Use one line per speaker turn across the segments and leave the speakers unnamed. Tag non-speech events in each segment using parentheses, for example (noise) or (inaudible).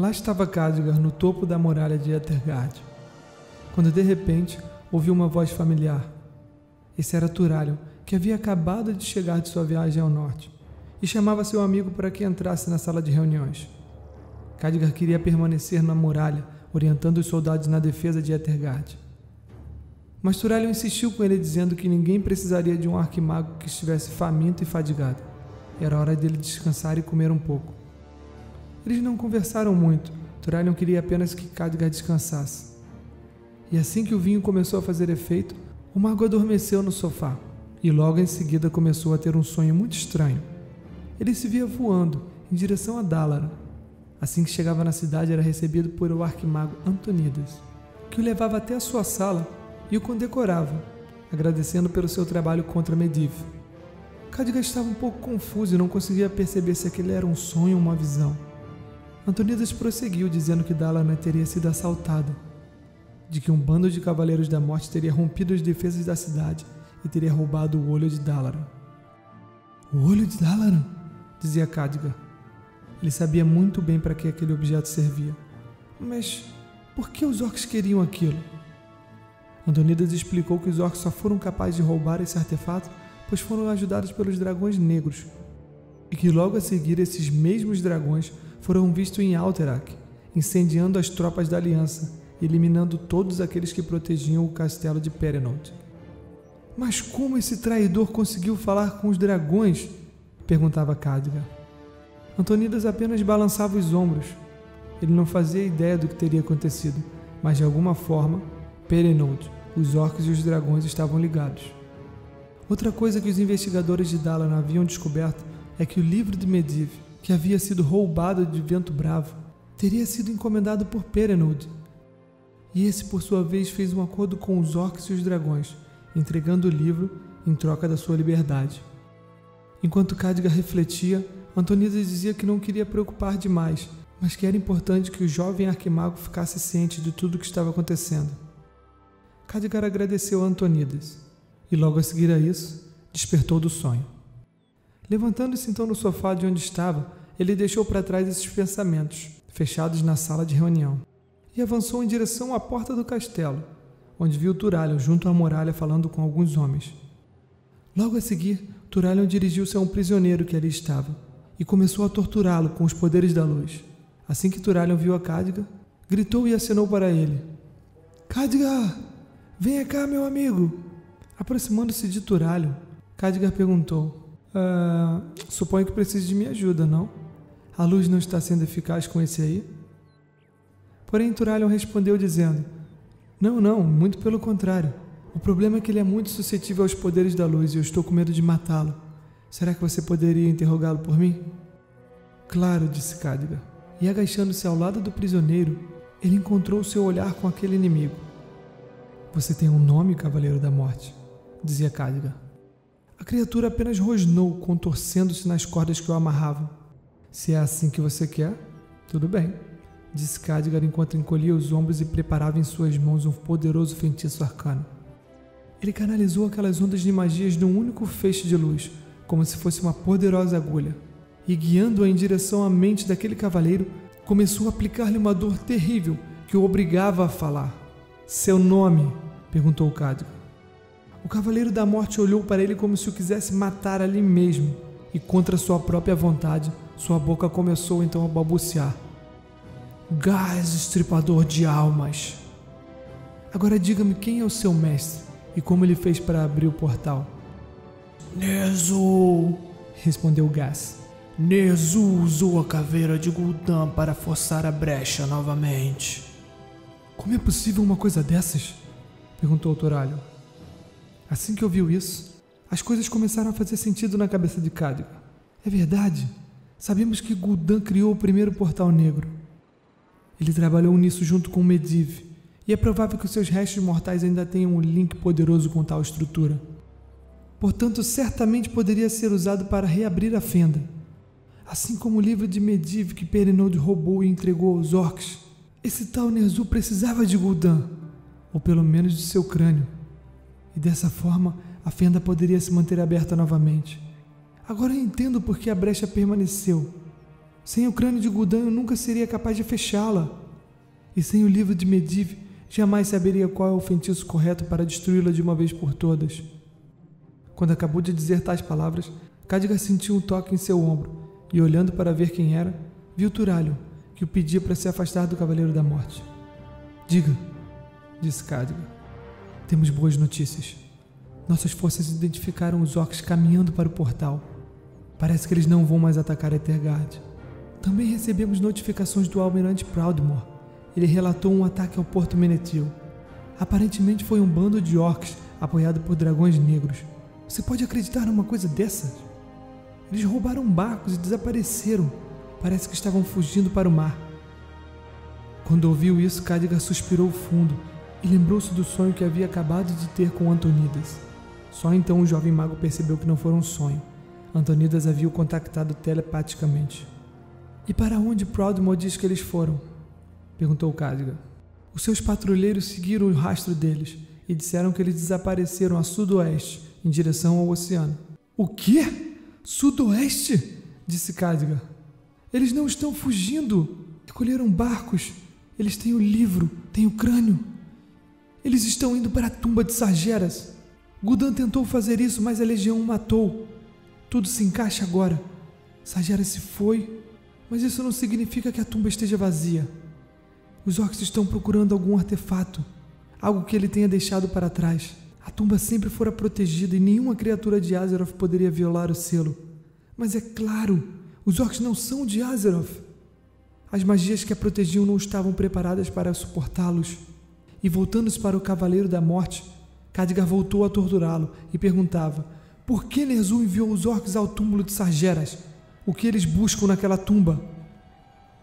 Lá estava Khadgar no topo da muralha de Ethergard, quando de repente ouviu uma voz familiar. Esse era Turalio, que havia acabado de chegar de sua viagem ao norte, e chamava seu amigo para que entrasse na sala de reuniões. Khadgar queria permanecer na muralha, orientando os soldados na defesa de Ethergard. Mas Turalio insistiu com ele, dizendo que ninguém precisaria de um arquimago que estivesse faminto e fadigado. Era hora dele descansar e comer um pouco. Eles não conversaram muito. Turalio queria apenas que Khadgar descansasse. E assim que o vinho começou a fazer efeito, o mago adormeceu no sofá e logo em seguida começou a ter um sonho muito estranho. Ele se via voando em direção a Dalara. Assim que chegava na cidade, era recebido por o arquimago Antonidas, que o levava até a sua sala e o condecorava, agradecendo pelo seu trabalho contra Medivh. Khadgar estava um pouco confuso e não conseguia perceber se aquele era um sonho ou uma visão. Antonidas prosseguiu dizendo que Dalara teria sido assaltada, de que um bando de cavaleiros da morte teria rompido as defesas da cidade e teria roubado o olho de Dalaran. O olho de Dalaran? dizia Khadgar. Ele sabia muito bem para que aquele objeto servia. Mas por que os orcs queriam aquilo? Antonidas explicou que os orcs só foram capazes de roubar esse artefato pois foram ajudados pelos dragões negros, e que logo a seguir esses mesmos dragões foram vistos em Alterac, incendiando as tropas da Aliança e eliminando todos aqueles que protegiam o castelo de Perenod. Mas como esse traidor conseguiu falar com os dragões? perguntava Khadgar. Antonidas apenas balançava os ombros. Ele não fazia ideia do que teria acontecido, mas de alguma forma, Perenod, os orcs e os dragões estavam ligados. Outra coisa que os investigadores de Dalan haviam descoberto é que o livro de Medivh, que havia sido roubado de Vento Bravo, teria sido encomendado por Perenod. E esse, por sua vez, fez um acordo com os orcs e os dragões, entregando o livro em troca da sua liberdade. Enquanto Khadgar refletia, Antonidas dizia que não queria preocupar demais, mas que era importante que o jovem arquimago ficasse ciente de tudo o que estava acontecendo. Khadgar agradeceu a Antonidas e, logo a seguir a isso, despertou do sonho. Levantando-se então no sofá de onde estava, ele deixou para trás esses pensamentos, fechados na sala de reunião, e avançou em direção à porta do castelo, onde viu Turalho junto à muralha falando com alguns homens. Logo a seguir, Turalho dirigiu-se a um prisioneiro que ali estava e começou a torturá-lo com os poderes da luz. Assim que Turalho viu a Khadgar, gritou e acenou para ele. Khadgar, venha cá, meu amigo. Aproximando-se de Turalho, Khadgar perguntou: ah, Suponho que precise de minha ajuda, não? A luz não está sendo eficaz com esse aí? Porém, Turalho respondeu dizendo: Não, não, muito pelo contrário. O problema é que ele é muito suscetível aos poderes da luz e eu estou com medo de matá-lo. Será que você poderia interrogá-lo por mim? Claro, disse Khadgar. E agachando-se ao lado do prisioneiro, ele encontrou seu olhar com aquele inimigo. Você tem um nome, Cavaleiro da Morte, dizia Khadgar. Criatura apenas rosnou, contorcendo-se nas cordas que o amarravam. Se é assim que você quer, tudo bem, disse Khadgar enquanto encolhia os ombros e preparava em suas mãos um poderoso feitiço arcano. Ele canalizou aquelas ondas de magias num único feixe de luz, como se fosse uma poderosa agulha, e guiando-a em direção à mente daquele cavaleiro, começou a aplicar-lhe uma dor terrível que o obrigava a falar. Seu nome? perguntou Khadgar. O Cavaleiro da Morte olhou para ele como se o quisesse matar ali mesmo, e contra sua própria vontade, sua boca começou então a balbuciar. Gás estripador de almas. Agora diga-me quem é o seu mestre e como ele fez para abrir o portal.
Nezu,
respondeu Gás.
Nezu usou a caveira de Gul'dan para forçar a brecha novamente.
Como é possível uma coisa dessas? perguntou o Toralho. Assim que ouviu isso, as coisas começaram a fazer sentido na cabeça de Khadgar. É verdade. Sabemos que Gul'dan criou o primeiro portal negro. Ele trabalhou nisso junto com Medivh, e é provável que os seus restos mortais ainda tenham um link poderoso com tal estrutura. Portanto, certamente poderia ser usado para reabrir a fenda. Assim como o livro de Medivh que Perenod roubou e entregou aos orcs, esse tal Ner'zhul precisava de Gul'dan, ou pelo menos de seu crânio e dessa forma a fenda poderia se manter aberta novamente. Agora eu entendo por que a brecha permaneceu. Sem o crânio de Gul'dan eu nunca seria capaz de fechá-la. E sem o livro de Medivh, jamais saberia qual é o feitiço correto para destruí-la de uma vez por todas. Quando acabou de dizer tais palavras, Cadga sentiu um toque em seu ombro e, olhando para ver quem era, viu Turalho, que o pedia para se afastar do Cavaleiro da Morte. Diga, disse Cadga. Temos boas notícias. Nossas forças identificaram os orcs caminhando para o portal. Parece que eles não vão mais atacar Ethergard. Também recebemos notificações do almirante Proudmore. Ele relatou um ataque ao Porto Menetil. Aparentemente foi um bando de orcs apoiado por dragões negros. Você pode acreditar numa coisa dessas? Eles roubaram barcos e desapareceram. Parece que estavam fugindo para o mar. Quando ouviu isso, Cadga suspirou fundo e lembrou-se do sonho que havia acabado de ter com Antonidas. Só então o jovem mago percebeu que não foi um sonho. Antonidas havia o contactado telepaticamente. E para onde Proudmore diz que eles foram? Perguntou Cadga. Os seus patrulheiros seguiram o rastro deles e disseram que eles desapareceram a sudoeste, em direção ao oceano. O quê? Sudoeste? Disse Cadga. Eles não estão fugindo. Recolheram barcos. Eles têm o livro, têm o crânio. Eles estão indo para a tumba de Sargeras. Gudan tentou fazer isso, mas a legião o matou. Tudo se encaixa agora. Sargeras se foi, mas isso não significa que a tumba esteja vazia. Os orcs estão procurando algum artefato, algo que ele tenha deixado para trás. A tumba sempre fora protegida e nenhuma criatura de Azeroth poderia violar o selo. Mas é claro, os orcs não são de Azeroth. As magias que a protegiam não estavam preparadas para suportá-los. E voltando-se para o Cavaleiro da Morte, Khadgar voltou a torturá-lo e perguntava: Por que Ner'zhul enviou os orcs ao túmulo de Sargeras? O que eles buscam naquela tumba?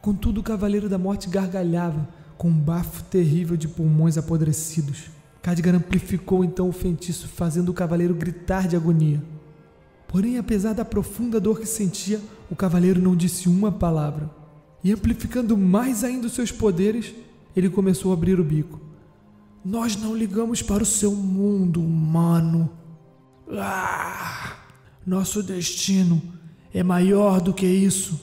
Contudo, o Cavaleiro da Morte gargalhava, com um bafo terrível de pulmões apodrecidos. Khadgar amplificou então o feitiço, fazendo o cavaleiro gritar de agonia. Porém, apesar da profunda dor que sentia, o cavaleiro não disse uma palavra. E amplificando mais ainda os seus poderes, ele começou a abrir o bico. Nós não ligamos para o seu mundo, humano. Ah, nosso destino é maior do que isso.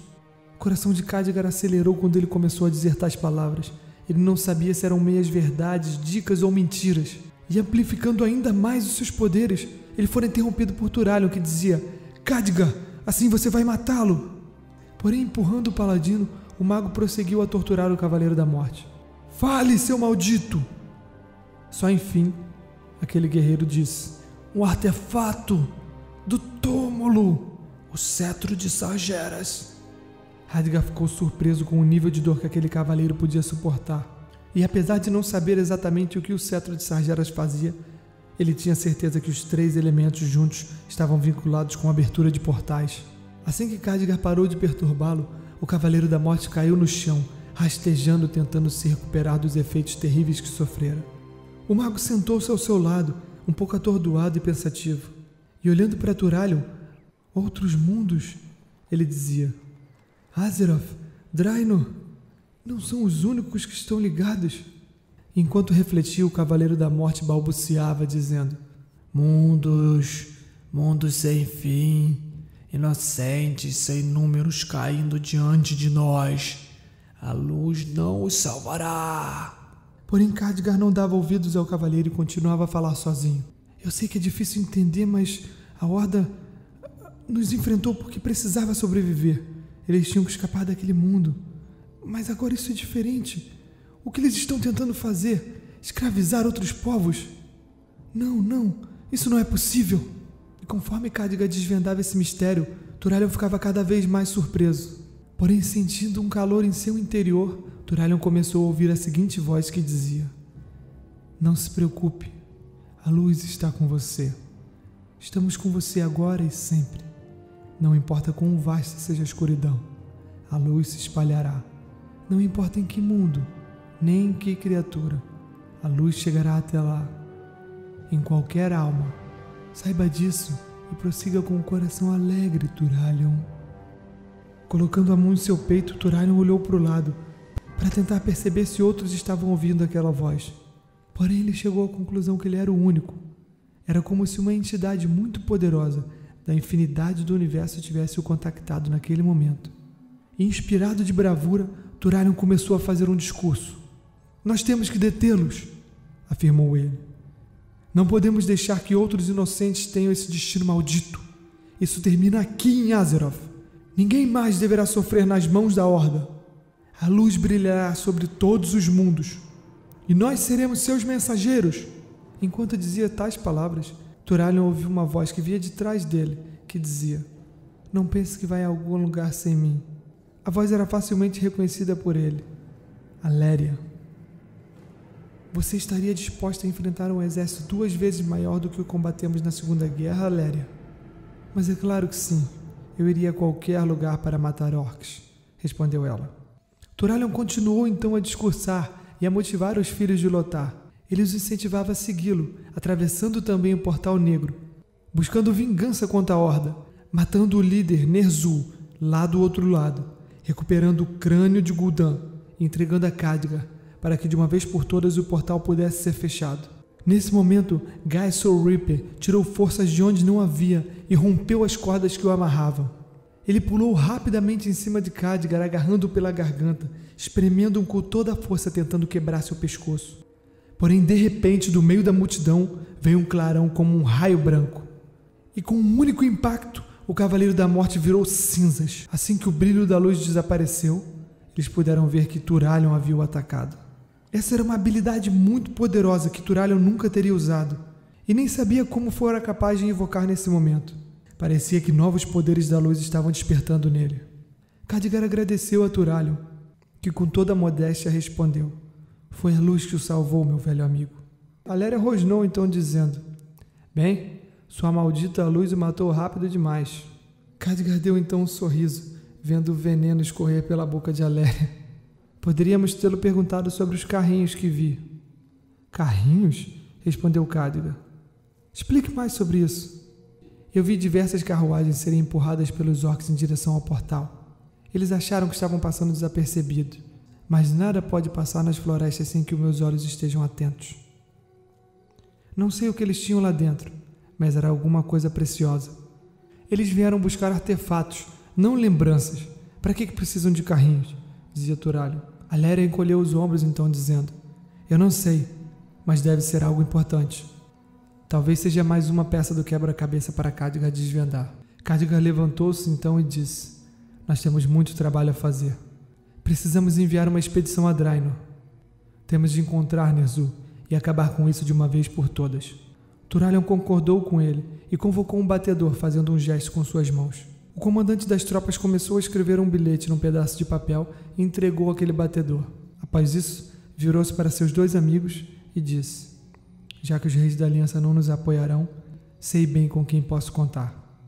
O coração de Khadgar acelerou quando ele começou a dizer tais palavras. Ele não sabia se eram meias verdades, dicas ou mentiras. E amplificando ainda mais os seus poderes, ele foi interrompido por Turalion, que dizia: Khadgar, assim você vai matá-lo. Porém, empurrando o paladino, o mago prosseguiu a torturar o Cavaleiro da Morte. Fale, seu maldito! Só enfim, aquele guerreiro disse: Um artefato do túmulo, o cetro de Sargeras. Radgar ficou surpreso com o nível de dor que aquele cavaleiro podia suportar. E apesar de não saber exatamente o que o cetro de Sargeras fazia, ele tinha certeza que os três elementos juntos estavam vinculados com a abertura de portais. Assim que Khadgar parou de perturbá-lo, o Cavaleiro da Morte caiu no chão, rastejando tentando se recuperar dos efeitos terríveis que sofrera. O mago sentou-se ao seu lado, um pouco atordoado e pensativo. E olhando para Turalho, outros mundos, ele dizia: Azeroth, Draenor, não são os únicos que estão ligados. Enquanto refletia, o Cavaleiro da Morte balbuciava, dizendo: Mundos, mundos sem fim, inocentes sem números caindo diante de nós. A luz não os salvará. Porém, Khadgar não dava ouvidos ao cavaleiro e continuava a falar sozinho. Eu sei que é difícil entender, mas a Horda nos enfrentou porque precisava sobreviver. Eles tinham que escapar daquele mundo. Mas agora isso é diferente. O que eles estão tentando fazer? Escravizar outros povos? Não, não, isso não é possível. E conforme Khadgar desvendava esse mistério, Turalion ficava cada vez mais surpreso. Porém, sentindo um calor em seu interior, Turalion começou a ouvir a seguinte voz que dizia: Não se preocupe, a luz está com você. Estamos com você agora e sempre. Não importa quão vasta seja a escuridão, a luz se espalhará. Não importa em que mundo, nem em que criatura, a luz chegará até lá. Em qualquer alma Saiba disso e prossiga com o coração alegre, Turalion. Colocando a mão em seu peito, Turalion olhou para o lado para tentar perceber se outros estavam ouvindo aquela voz. Porém, ele chegou à conclusão que ele era o único. Era como se uma entidade muito poderosa da infinidade do universo tivesse o contactado naquele momento. Inspirado de bravura, Turalion começou a fazer um discurso. Nós temos que detê-los, afirmou ele. Não podemos deixar que outros inocentes tenham esse destino maldito. Isso termina aqui em Azeroth. Ninguém mais deverá sofrer nas mãos da Horda. A luz brilhará sobre todos os mundos, e nós seremos seus mensageiros. Enquanto dizia tais palavras, Turalion ouviu uma voz que vinha de trás dele, que dizia: Não pense que vai a algum lugar sem mim. A voz era facilmente reconhecida por ele. Aléria. Você estaria disposta a enfrentar um exército duas vezes maior do que o combatemos na Segunda Guerra, Aléria? Mas é claro que sim. Eu iria a qualquer lugar para matar orcs, respondeu ela. Turalion continuou então a discursar e a motivar os filhos de Lotar. Ele os incentivava a segui-lo, atravessando também o Portal Negro, buscando vingança contra a Horda, matando o líder Ner'zhul lá do outro lado, recuperando o crânio de Gul'dan e entregando a Khadgar para que de uma vez por todas o portal pudesse ser fechado. Nesse momento, Guy Soul Reaper tirou forças de onde não havia e rompeu as cordas que o amarravam. Ele pulou rapidamente em cima de Khadgar, agarrando-o pela garganta, espremendo-o com toda a força tentando quebrar seu pescoço. Porém, de repente, do meio da multidão, veio um clarão como um raio branco. E com um único impacto, o Cavaleiro da Morte virou cinzas. Assim que o brilho da luz desapareceu, eles puderam ver que Turalion havia o atacado. Essa era uma habilidade muito poderosa que Turalion nunca teria usado, e nem sabia como fora capaz de invocar nesse momento. Parecia que novos poderes da luz estavam despertando nele. Khadgar agradeceu a Turalion, que com toda modéstia respondeu: Foi a luz que o salvou, meu velho amigo. Aléria rosnou então, dizendo: Bem, sua maldita luz o matou rápido demais. Khadgar deu então um sorriso, vendo o veneno escorrer pela boca de Aléria. (laughs) Poderíamos tê-lo perguntado sobre os carrinhos que vi. Carrinhos? respondeu Cádega. Explique mais sobre isso. Eu vi diversas carruagens serem empurradas pelos orcs em direção ao portal. Eles acharam que estavam passando desapercebido, mas nada pode passar nas florestas sem que os meus olhos estejam atentos. Não sei o que eles tinham lá dentro, mas era alguma coisa preciosa. Eles vieram buscar artefatos, não lembranças. Para que, que precisam de carrinhos? dizia Turalho. Aléria encolheu os ombros então, dizendo: Eu não sei, mas deve ser algo importante. Talvez seja mais uma peça do quebra-cabeça para Khadgar desvendar. Khadgar levantou-se então e disse: Nós temos muito trabalho a fazer. Precisamos enviar uma expedição a Draenor. Temos de encontrar Ner'zhul e acabar com isso de uma vez por todas. Turalion concordou com ele e convocou um batedor, fazendo um gesto com suas mãos. O comandante das tropas começou a escrever um bilhete num pedaço de papel e entregou aquele batedor. Após isso, virou-se para seus dois amigos e disse: Já que os reis da aliança não nos apoiarão, sei bem com quem posso contar.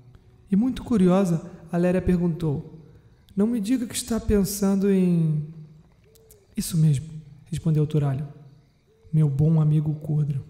E muito curiosa, Aléria perguntou: Não me diga que está pensando em. Isso mesmo, respondeu Turalho. Meu bom amigo Curdro.